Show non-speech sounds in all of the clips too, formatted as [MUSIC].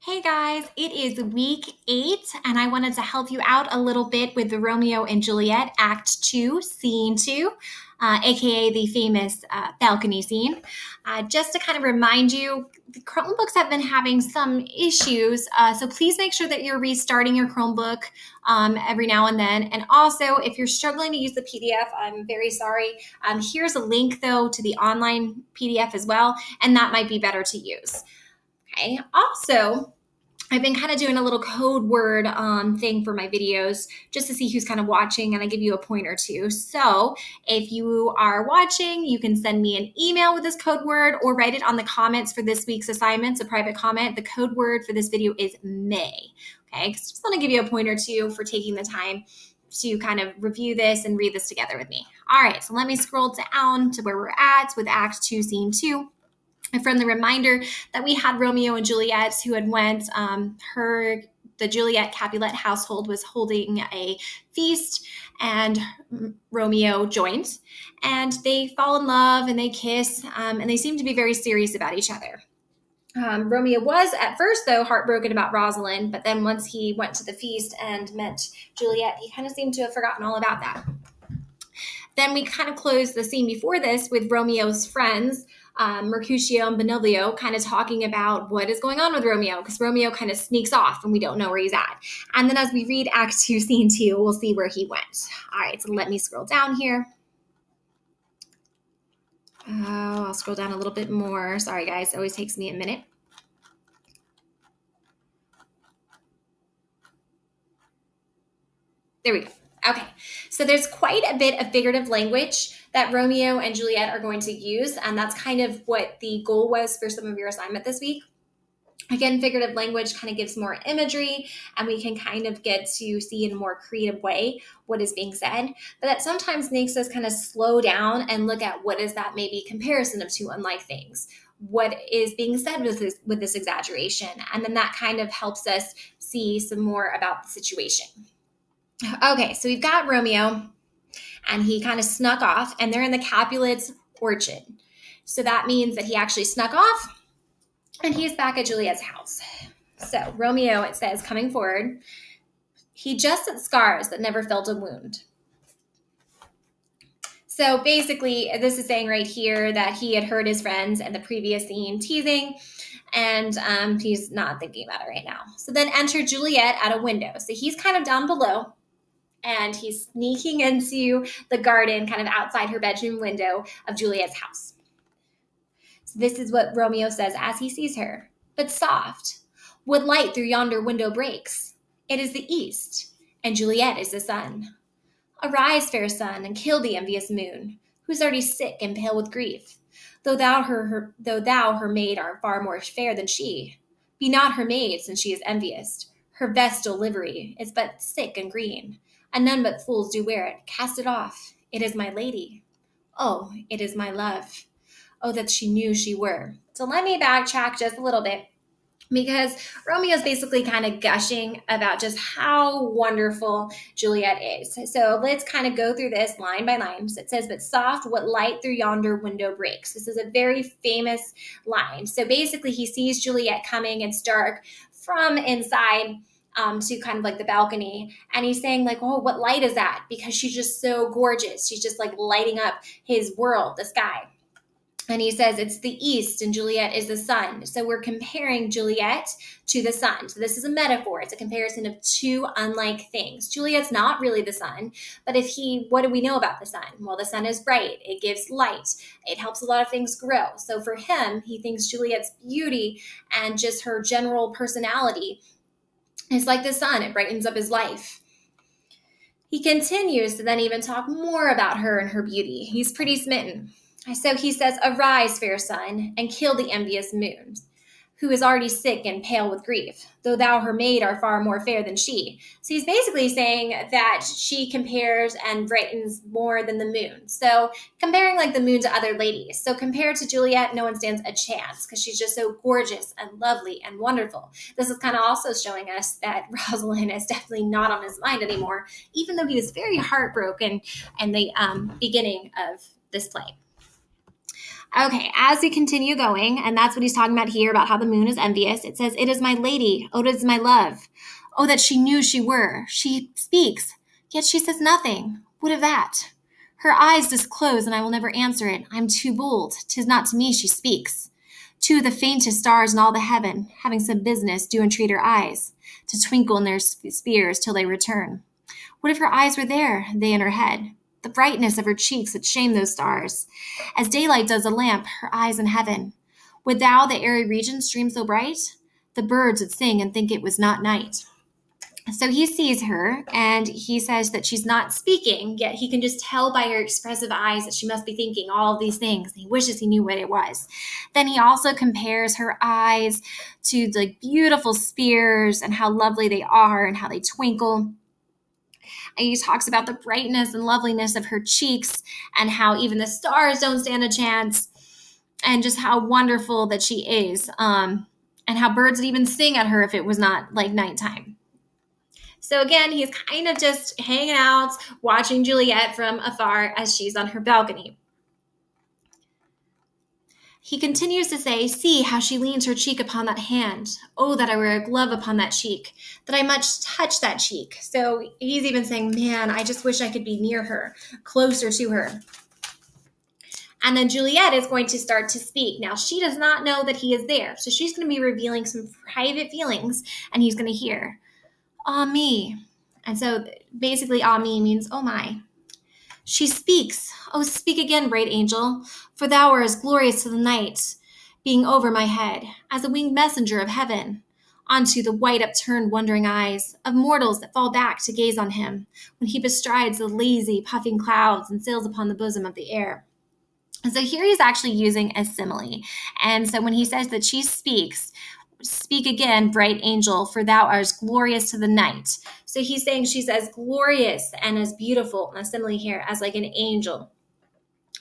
Hey guys, it is week eight, and I wanted to help you out a little bit with the Romeo and Juliet Act Two, Scene Two, uh, aka the famous uh, balcony scene. Uh, just to kind of remind you, the Chromebooks have been having some issues, uh, so please make sure that you're restarting your Chromebook um, every now and then. And also, if you're struggling to use the PDF, I'm very sorry. Um, here's a link though to the online PDF as well, and that might be better to use. Also, I've been kind of doing a little code word um, thing for my videos just to see who's kind of watching, and I give you a point or two. So if you are watching, you can send me an email with this code word or write it on the comments for this week's assignments, a private comment. The code word for this video is May. Okay, just want to give you a point or two for taking the time to kind of review this and read this together with me. All right, so let me scroll down to where we're at with Act 2, Scene 2 a friendly reminder that we had Romeo and Juliet who had went um, her the Juliet Capulet household was holding a feast and Romeo joined and they fall in love and they kiss um, and they seem to be very serious about each other. Um, Romeo was at first, though, heartbroken about Rosalind, but then once he went to the feast and met Juliet, he kind of seemed to have forgotten all about that. Then we kind of closed the scene before this with Romeo's friends um, Mercutio and Benvolio kind of talking about what is going on with Romeo because Romeo kind of sneaks off and we don't know where he's at. And then as we read Act 2, [LAUGHS] Scene 2, we'll see where he went. All right, so let me scroll down here. Oh, I'll scroll down a little bit more. Sorry, guys, it always takes me a minute. There we go. Okay, so there's quite a bit of figurative language that Romeo and Juliet are going to use, and that's kind of what the goal was for some of your assignment this week. Again, figurative language kind of gives more imagery, and we can kind of get to see in a more creative way what is being said. But that sometimes makes us kind of slow down and look at what is that maybe comparison of two unlike things what is being said with this, with this exaggeration. And then that kind of helps us see some more about the situation. Okay, so we've got Romeo, and he kind of snuck off, and they're in the Capulets' orchard. So that means that he actually snuck off, and he's back at Juliet's house. So Romeo, it says, coming forward, he just had scars that never felt a wound. So basically, this is saying right here that he had heard his friends in the previous scene teasing, and um, he's not thinking about it right now. So then enter Juliet at a window. So he's kind of down below, and he's sneaking into the garden, kind of outside her bedroom window of Juliet's house. So this is what Romeo says as he sees her. But soft, what light through yonder window breaks? It is the east, and Juliet is the sun. Arise, fair sun, and kill the envious moon, who's already sick and pale with grief. Though thou her, her though thou her maid art far more fair than she, be not her maid, since she is envious. Her vestal livery is but sick and green, and none but fools do wear it. Cast it off. It is my lady. Oh, it is my love. Oh, that she knew she were. So let me backtrack just a little bit because Romeo's basically kind of gushing about just how wonderful Juliet is. So let's kind of go through this line by line. So it says, But soft, what light through yonder window breaks. This is a very famous line. So basically, he sees Juliet coming, it's dark from inside um, to kind of like the balcony. And he's saying, like, oh, what light is that? Because she's just so gorgeous. She's just like lighting up his world, the sky. And he says it's the east and Juliet is the sun. So we're comparing Juliet to the sun. So this is a metaphor. It's a comparison of two unlike things. Juliet's not really the sun, but if he, what do we know about the sun? Well, the sun is bright. It gives light. It helps a lot of things grow. So for him, he thinks Juliet's beauty and just her general personality it's like the sun, it brightens up his life. He continues to then even talk more about her and her beauty. He's pretty smitten. So he says, Arise, fair sun, and kill the envious moons who is already sick and pale with grief, though thou her maid are far more fair than she. So he's basically saying that she compares and brightens more than the moon. So comparing like the moon to other ladies. So compared to Juliet, no one stands a chance because she's just so gorgeous and lovely and wonderful. This is kind of also showing us that [LAUGHS] Rosalind is definitely not on his mind anymore, even though he was very heartbroken in the um, beginning of this play. Okay, as we continue going, and that's what he's talking about here about how the moon is envious, it says, It is my lady, oh, it is my love. Oh, that she knew she were. She speaks, yet she says nothing. What of that? Her eyes disclose, and I will never answer it. I'm too bold. Tis not to me she speaks. To the faintest stars in all the heaven, having some business, do entreat her eyes to twinkle in their spheres till they return. What if her eyes were there, they in her head? The brightness of her cheeks would shame those stars. As daylight does a lamp, her eyes in heaven. Would thou the airy region stream so bright? The birds would sing and think it was not night. So he sees her and he says that she's not speaking, yet he can just tell by her expressive eyes that she must be thinking all of these things. He wishes he knew what it was. Then he also compares her eyes to the beautiful spears and how lovely they are and how they twinkle. And he talks about the brightness and loveliness of her cheeks and how even the stars don't stand a chance and just how wonderful that she is. Um, and how birds would even sing at her if it was not like nighttime. So again, he's kind of just hanging out, watching Juliet from afar as she's on her balcony. He continues to say, See how she leans her cheek upon that hand. Oh, that I were a glove upon that cheek, that I much touch that cheek. So he's even saying, Man, I just wish I could be near her, closer to her. And then Juliet is going to start to speak. Now, she does not know that he is there. So she's going to be revealing some private feelings, and he's going to hear, Ah, me. And so basically, Ah, me means, Oh my. She speaks. Oh, speak again, bright angel, for thou art as glorious to the night, being over my head, as a winged messenger of heaven, onto the white upturned wondering eyes of mortals that fall back to gaze on him when he bestrides the lazy, puffing clouds and sails upon the bosom of the air. And so here he's actually using a simile. And so when he says that she speaks, speak again, bright angel, for thou art glorious to the night. So he's saying she's as glorious and as beautiful, a simile here, as like an angel.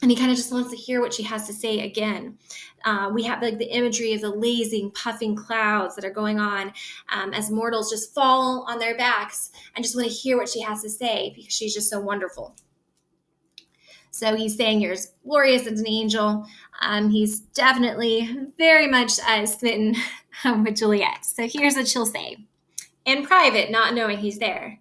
And he kind of just wants to hear what she has to say again. Uh, we have like the imagery of the lazing, puffing clouds that are going on um, as mortals just fall on their backs and just want to hear what she has to say because she's just so wonderful. So he's saying you're as glorious as an angel. Um, he's definitely very much uh, smitten [LAUGHS] with Juliet. So here's what she'll say in private, not knowing he's there.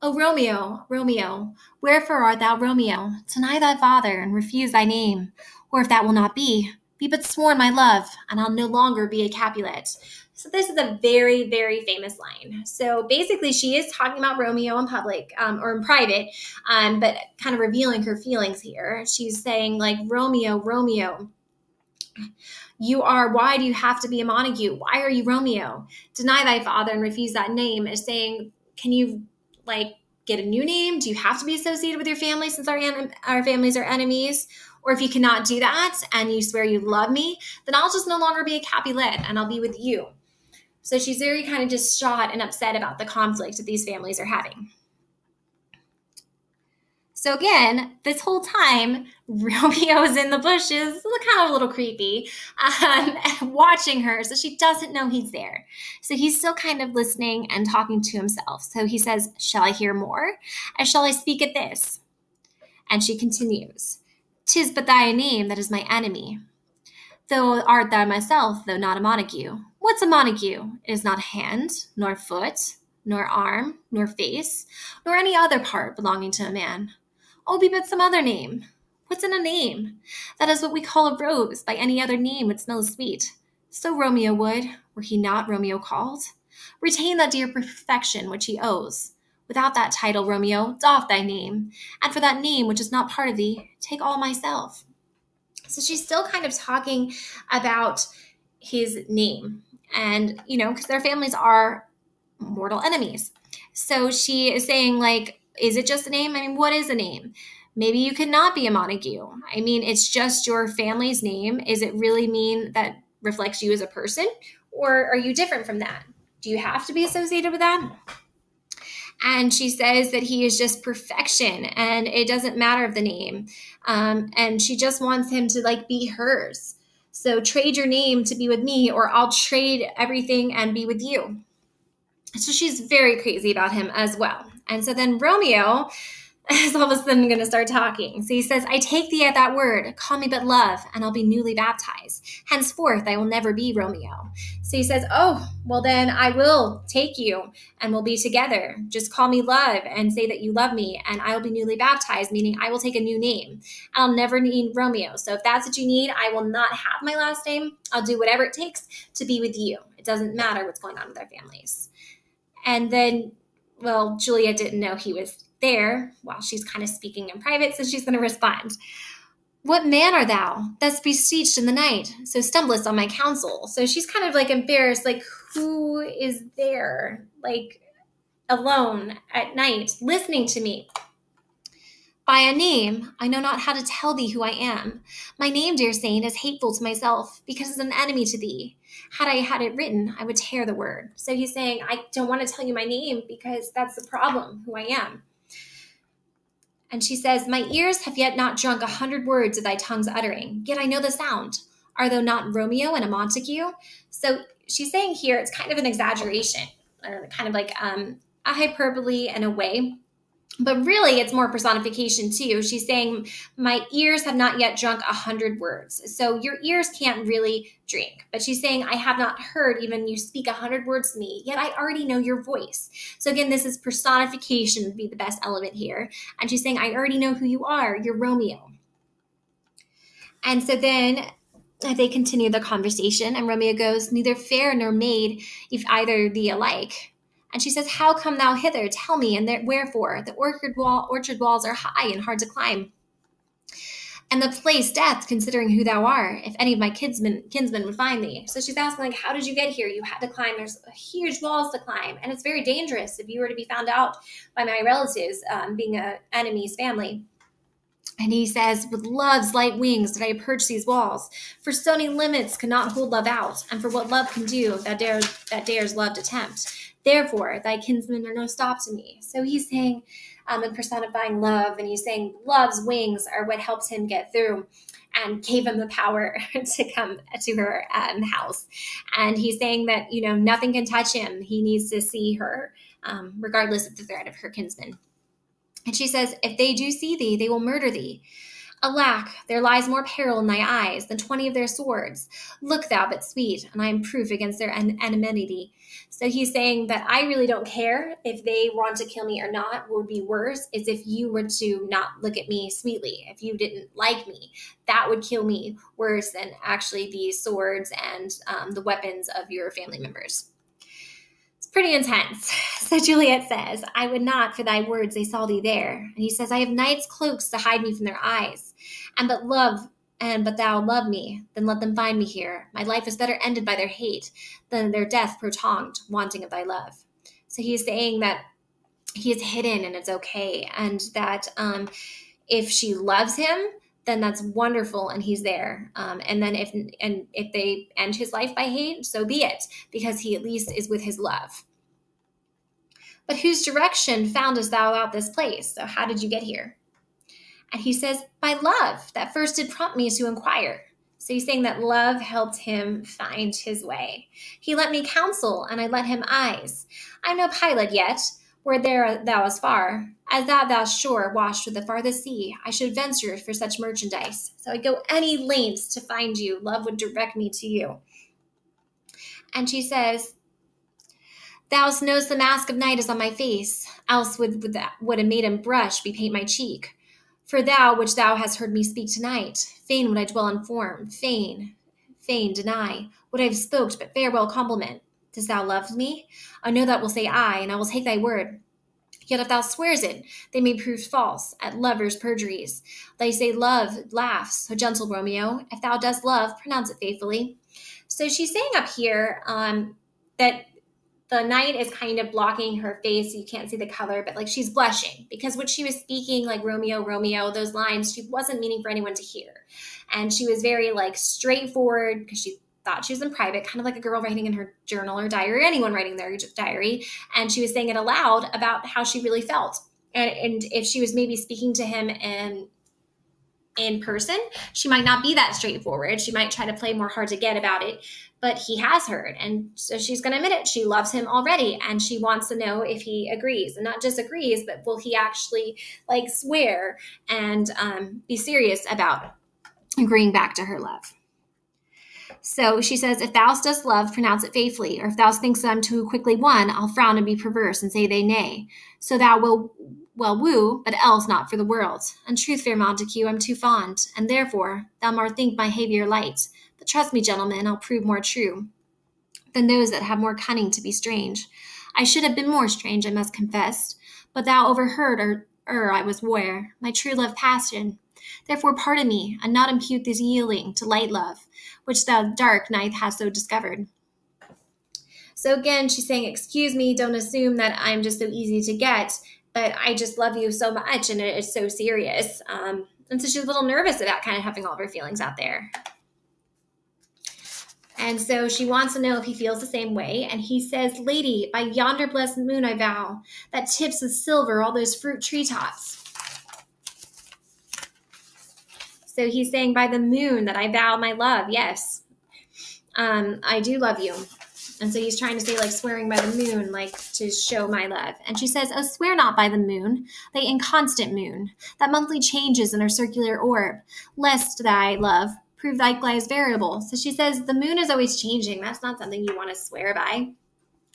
O Romeo, Romeo, wherefore art thou Romeo? Deny thy father and refuse thy name. Or if that will not be, be but sworn my love, and I'll no longer be a Capulet. So this is a very, very famous line. So basically, she is talking about Romeo in public um, or in private, um, but kind of revealing her feelings here. She's saying like, Romeo, Romeo, you are, why do you have to be a Montague? Why are you Romeo? Deny thy father and refuse that name is saying, can you like get a new name? Do you have to be associated with your family since our, our families are enemies? Or if you cannot do that and you swear you love me, then I'll just no longer be a Capulet and I'll be with you. So she's very kind of distraught and upset about the conflict that these families are having. So again, this whole time, [LAUGHS] Romeo's in the bushes, kind of a little creepy, um, [LAUGHS] watching her. So she doesn't know he's there. So he's still kind of listening and talking to himself. So he says, Shall I hear more? And shall I speak at this? And she continues, Tis but thy name that is my enemy. Though art thou myself, though not a Montague. What's a Montague? It is not hand, nor foot, nor arm, nor face, nor any other part belonging to a man. Oh, be but some other name. What's in a name? That is what we call a rose. By any other name would smell sweet. So Romeo would, were he not Romeo called, retain that dear perfection which he owes. Without that title, Romeo, doff thy name, and for that name which is not part of thee, take all myself. So she's still kind of talking about his name. And, you know, because their families are mortal enemies. So she is saying, like, is it just a name? I mean, what is a name? Maybe you cannot be a Montague. I mean, it's just your family's name. Is it really mean that reflects you as a person? Or are you different from that? Do you have to be associated with that? and she says that he is just perfection and it doesn't matter of the name um, and she just wants him to like be hers so trade your name to be with me or i'll trade everything and be with you. So she's very crazy about him as well. And so then romeo [LAUGHS] is all of a sudden going to start talking. So he says, I take thee at that word, call me but love, and I'll be newly baptized. Henceforth, I will never be Romeo. So he says, Oh, well, then I will take you and we'll be together. Just call me love and say that you love me, and I will be newly baptized, meaning I will take a new name. I'll never need Romeo. So if that's what you need, I will not have my last name. I'll do whatever it takes to be with you. It doesn't matter what's going on with our families. And then, well, Julia didn't know he was there while she's kind of speaking in private, so she's going to respond. What man art thou that's beseeched in the night? So stumblest on my counsel. So she's kind of like embarrassed, like, who is there, like, alone at night, listening to me? By a name, I know not how to tell thee who I am. My name, dear saint, is hateful to myself, because it's an enemy to thee. Had I had it written, I would tear the word. So he's saying, I don't want to tell you my name because that's the problem, who I am. And she says, My ears have yet not drunk a hundred words of thy tongue's uttering, yet I know the sound. Are thou not Romeo and a Montague? So she's saying here it's kind of an exaggeration, or kind of like um, a hyperbole in a way but really it's more personification too. She's saying my ears have not yet drunk a hundred words. So your ears can't really drink. But she's saying i have not heard even you speak a hundred words to me yet i already know your voice. So again this is personification would be the best element here. And she's saying i already know who you are you're romeo. And so then they continue the conversation and romeo goes neither fair nor maid if either thee alike and she says, How come thou hither? Tell me, and wherefore? The orchard wall, orchard walls are high and hard to climb. And the place death, considering who thou art, if any of my kinsmen kinsmen would find thee. So she's asking, like, how did you get here? You had to climb. There's huge walls to climb, and it's very dangerous if you were to be found out by my relatives, um, being an enemy's family. And he says, With love's light wings did I approach these walls. For stony limits cannot hold love out, and for what love can do, that that dares love to tempt. Therefore, thy kinsmen are no stop to me. So he's saying, um, and personifying love, and he's saying love's wings are what helps him get through and gave him the power [LAUGHS] to come to her um, house. And he's saying that, you know, nothing can touch him. He needs to see her, um, regardless of the threat of her kinsmen. And she says, If they do see thee, they will murder thee. Alack, there lies more peril in thy eyes than twenty of their swords. Look thou but sweet, and I am proof against their en- enmity. So he's saying that I really don't care if they want to kill me or not. What would be worse is if you were to not look at me sweetly, if you didn't like me, that would kill me worse than actually the swords and um, the weapons of your family members. It's pretty intense. [LAUGHS] So Juliet says, I would not for thy words they saw thee there. And he says, I have knights' cloaks to hide me from their eyes, and but love and but thou love me, then let them find me here. My life is better ended by their hate than their death prolonged, wanting of thy love. So he's saying that he is hidden and it's okay, and that um, if she loves him, then that's wonderful and he's there um, and then if and if they end his life by hate so be it because he at least is with his love but whose direction foundest thou out this place so how did you get here and he says, By love that first did prompt me to inquire. So he's saying that love helped him find his way. He let me counsel, and I let him eyes. I'm no pilot yet, where there thou as far, as that thou shore washed with the farthest sea, I should venture for such merchandise. So I'd go any lengths to find you. Love would direct me to you. And she says, Thou knows the mask of night is on my face, else would, would, that, would a maiden brush bepaint my cheek. For thou, which thou hast heard me speak tonight, fain would I dwell in form, fain, fain deny, would I have spoked but farewell compliment. Dost thou love me? I know that will say I, and I will take thy word. Yet if thou swears it, they may prove false at lovers' perjuries. They say love laughs, so gentle Romeo, if thou dost love, pronounce it faithfully. So she's saying up here um, that the night is kind of blocking her face so you can't see the color but like she's blushing because what she was speaking like romeo romeo those lines she wasn't meaning for anyone to hear. And she was very like straightforward because she thought she was in private kind of like a girl writing in her journal or diary anyone writing their diary. And she was saying it aloud about how she really felt. And, and if she was maybe speaking to him in in person she might not be that straightforward. She might try to play more hard to get about it but he has heard. And so she's going to admit it. She loves him already. And she wants to know if he agrees and not just agrees, but will he actually like swear and um, be serious about agreeing back to her love. So she says, If thou dost love, pronounce it faithfully, or if thou thinkst I'm too quickly won, I'll frown and be perverse and say they nay. So thou will well woo, but else not for the world. And truth, fair Montague, I'm too fond, and therefore thou more think my behavior light. Trust me, gentlemen, I'll prove more true than those that have more cunning to be strange. I should have been more strange, I must confess, but thou overheard or er I was ware, my true love passion. Therefore pardon me, and not impute this yielding to light love, which thou dark night hast so discovered. So again, she's saying, Excuse me, don't assume that I'm just so easy to get, but I just love you so much and it is so serious. Um, and so she's a little nervous about kind of having all of her feelings out there. And so she wants to know if he feels the same way. And he says, Lady, by yonder blessed moon I vow, that tips with silver all those fruit treetops. So he's saying, By the moon that I vow my love, yes, um, I do love you. And so he's trying to say, like, swearing by the moon, like to show my love. And she says, Oh, swear not by the moon, the inconstant moon, that monthly changes in her circular orb, lest thy love prove lies variable. So she says, The moon is always changing. That's not something you want to swear by.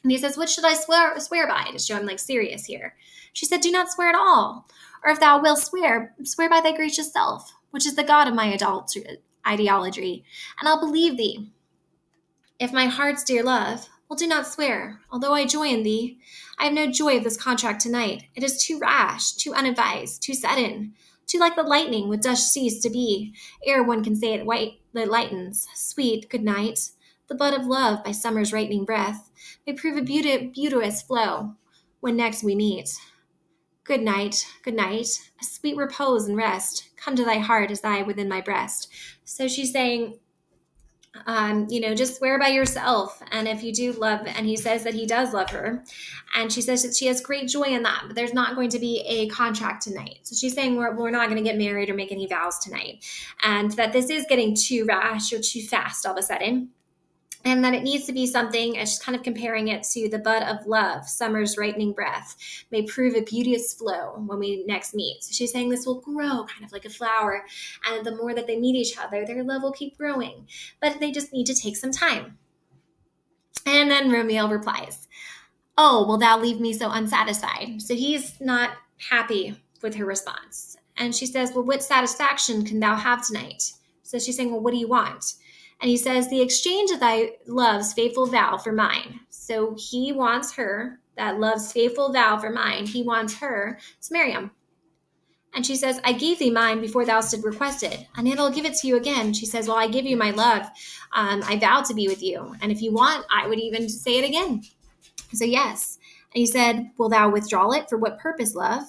And he says, What should I swear, swear by? To show I'm like serious here. She said, Do not swear at all. Or if thou wilt swear, swear by thy gracious self, which is the God of my adult ideology, and I'll believe thee. If my heart's dear love, well, do not swear, although I joy in thee. I have no joy of this contract tonight. It is too rash, too unadvised, too sudden, too like the lightning which does cease to be, ere one can say it white that lightens. Sweet, good night. The bud of love by summer's ripening breath may prove a beauteous flow when next we meet. Good night, good night. A sweet repose and rest. Come to thy heart as thy within my breast. So she's saying, um, you know, just swear by yourself. And if you do love, and he says that he does love her, and she says that she has great joy in that, but there's not going to be a contract tonight. So she's saying we're, we're not going to get married or make any vows tonight, and that this is getting too rash or too fast all of a sudden and that it needs to be something, she's kind of comparing it to the bud of love, summer's ripening breath, may prove a beauteous flow when we next meet. So she's saying this will grow kind of like a flower, and the more that they meet each other, their love will keep growing, but they just need to take some time. And then Romeo replies, Oh, will thou leave me so unsatisfied? So he's not happy with her response. And she says, Well, what satisfaction can thou have tonight? So she's saying, Well, what do you want? And he says, The exchange of thy love's faithful vow for mine. So he wants her, that love's faithful vow for mine, he wants her marry him. And she says, I gave thee mine before thou did request it, and yet I'll give it to you again. She says, Well, I give you my love. Um, I vow to be with you. And if you want, I would even say it again. So, yes. And he said, Will thou withdraw it? For what purpose, love?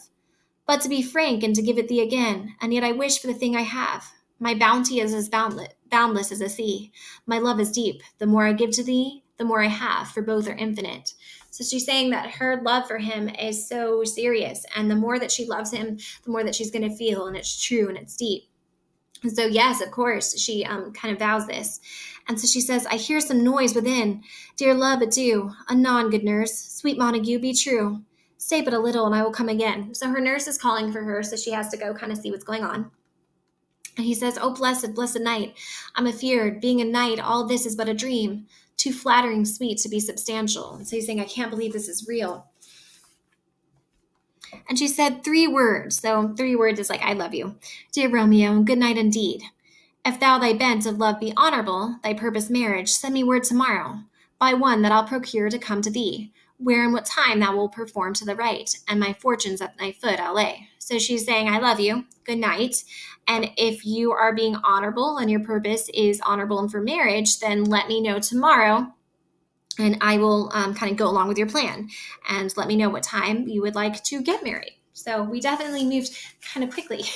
But to be frank and to give it thee again. And yet I wish for the thing I have. My bounty is as boundless, boundless as a sea. My love is deep. The more I give to thee, the more I have, for both are infinite. So she's saying that her love for him is so serious. And the more that she loves him, the more that she's going to feel. And it's true and it's deep. And so, yes, of course, she um, kind of vows this. And so she says, I hear some noise within. Dear love, adieu. Anon, good nurse. Sweet Montague, be true. Stay but a little, and I will come again. So her nurse is calling for her, so she has to go kind of see what's going on. And he says, Oh, blessed, blessed night. I'm afeard, being a knight, all this is but a dream, too flattering sweet to be substantial. And so he's saying, I can't believe this is real. And she said three words. So three words is like, I love you. Dear Romeo, good night indeed. If thou thy bent of love be honorable, thy purpose marriage, send me word tomorrow, by one that I'll procure to come to thee, where and what time thou wilt perform to the right, and my fortunes at thy foot I'll lay. So she's saying, I love you. Good night. And if you are being honorable and your purpose is honorable and for marriage, then let me know tomorrow and I will um, kind of go along with your plan and let me know what time you would like to get married. So we definitely moved kind of quickly. [LAUGHS]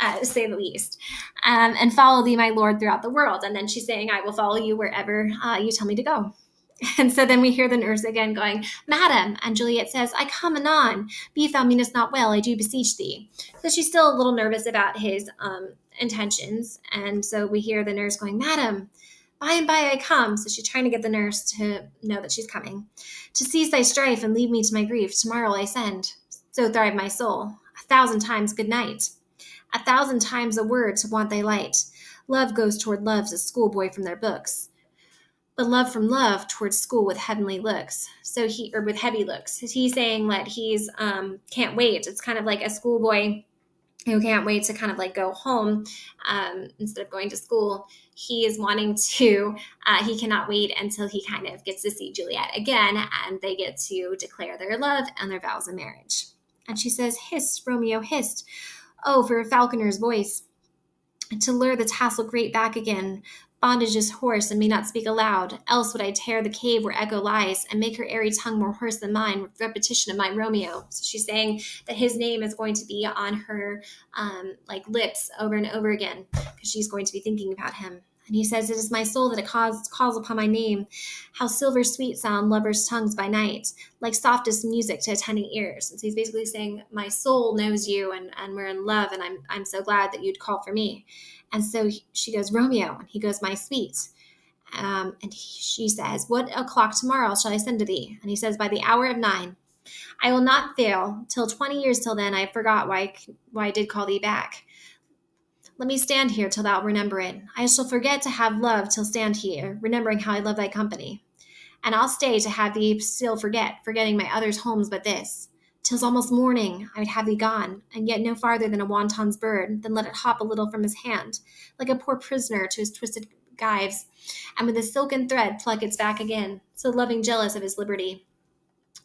Uh, to say the least, um, and follow thee, my Lord, throughout the world. And then she's saying, I will follow you wherever uh, you tell me to go. [LAUGHS] And so then we hear the nurse again going, Madam, and Juliet says, I come anon. Be thou meanest not well, I do beseech thee. So she's still a little nervous about his um, intentions. And so we hear the nurse going, Madam, By and by I come. So she's trying to get the nurse to know that she's coming. To cease thy strife and leave me to my grief, tomorrow I send. So thrive my soul. A thousand times good night. A thousand times a word to want thy light. Love goes toward love's as schoolboy from their books but love from love towards school with heavenly looks. So he, or with heavy looks. He's saying that he's um, can't wait. It's kind of like a schoolboy who can't wait to kind of like go home um, instead of going to school. He is wanting [LAUGHS] to, uh, he cannot wait until he kind of gets to see Juliet again and they get to declare their love and their vows of marriage. And she says, Hist, Romeo, hist. Oh, for a falconer's voice. To lure the tassel great back again, Bondage is hoarse and may not speak aloud, else would I tear the cave where echo lies and make her airy tongue more hoarse than mine with repetition of my Romeo. So she's saying that his name is going to be on her um, like lips over and over again because she's going to be thinking about him. And he says, It is my soul that it calls, calls upon my name. How silver sweet sound lovers' tongues by night, like softest music to attending ears. And so he's basically saying, My soul knows you and, and we're in love, and I'm, I'm so glad that you'd call for me. And so she goes, Romeo. And he goes, My sweet. Um, and he, she says, What o'clock tomorrow shall I send to thee? And he says, By the hour of nine. I will not fail till 20 years till then. I forgot why, why I did call thee back. Let me stand here till thou remember it. I shall forget to have love till stand here, remembering how I love thy company. And I'll stay to have thee still forget, forgetting my others' homes but this. Till's almost morning, I would have thee gone, and yet no farther than a wanton's bird, then let it hop a little from his hand, like a poor prisoner to his twisted gyves, and with a silken thread pluck its back again, so loving jealous of his liberty.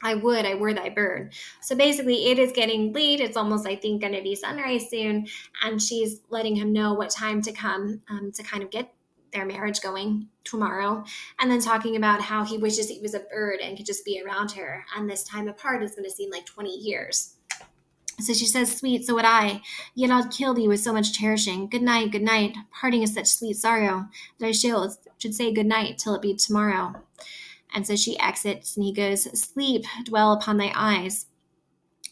I would, I were thy bird. So basically, it is getting late. It's almost, I think, going to be sunrise soon. And she's letting him know what time to come um, to kind of get their marriage going tomorrow. And then talking about how he wishes he was a bird and could just be around her. And this time apart is going to seem like 20 years. So she says, Sweet, so would I. Yet I'd kill thee with so much cherishing. Good night, good night. Parting is such sweet sorrow that I shall, should say good night till it be tomorrow. And so she exits, and he goes, Sleep, dwell upon thy eyes.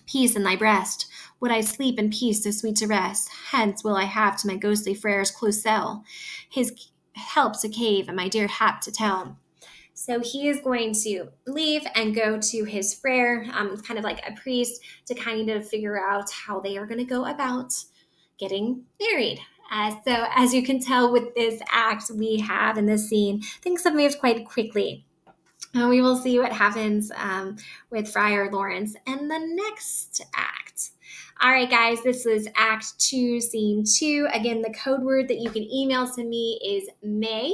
Peace in thy breast. Would I sleep in peace so sweet to rest? Hence will I have to my ghostly friar's close cell, his help to cave, and my dear hap to tell. So he is going to leave and go to his friar, um, kind of like a priest, to kind of figure out how they are going to go about getting married. Uh, so, as you can tell with this act we have in this scene, things have moved quite quickly. And we will see what happens um, with Friar Lawrence and the next act. All right, guys, this was Act Two, Scene Two. Again, the code word that you can email to me is May,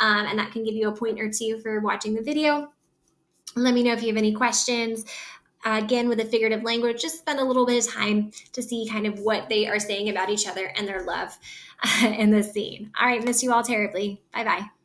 um, and that can give you a point or two for watching the video. Let me know if you have any questions. Uh, again, with a figurative language, just spend a little bit of time to see kind of what they are saying about each other and their love uh, [LAUGHS] in this scene. All right, miss you all terribly. Bye bye.